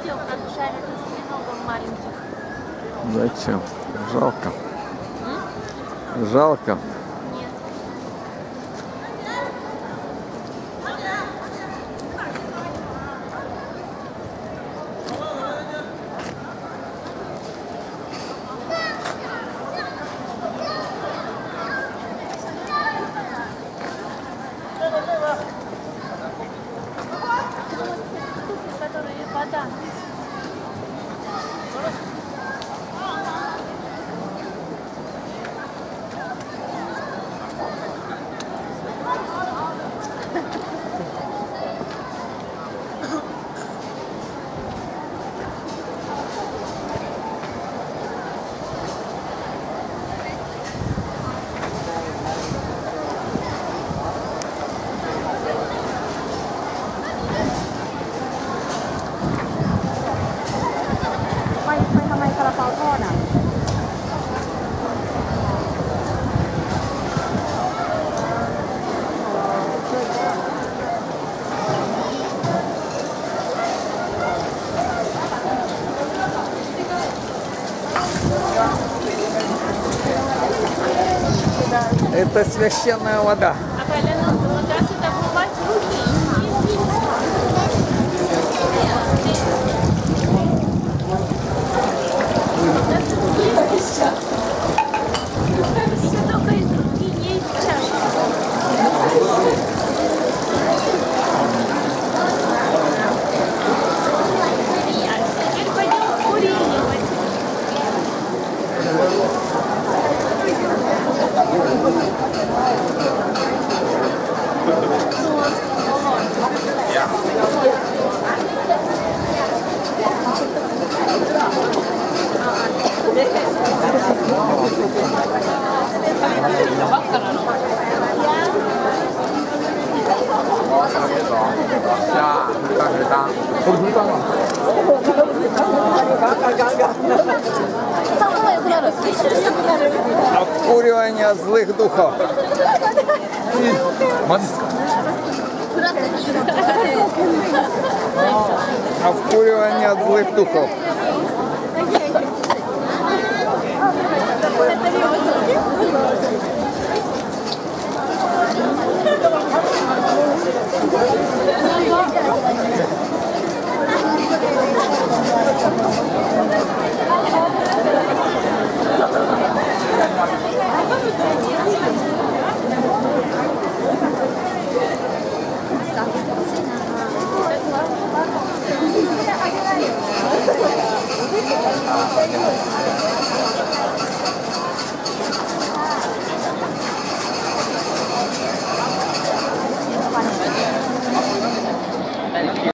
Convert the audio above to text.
видел, как жарят осьминогов маленьких? Зачем? Жалко. Жалко. パターンです。Это священная вода. Обкуривание злых духов. Обкуривание от злых духов.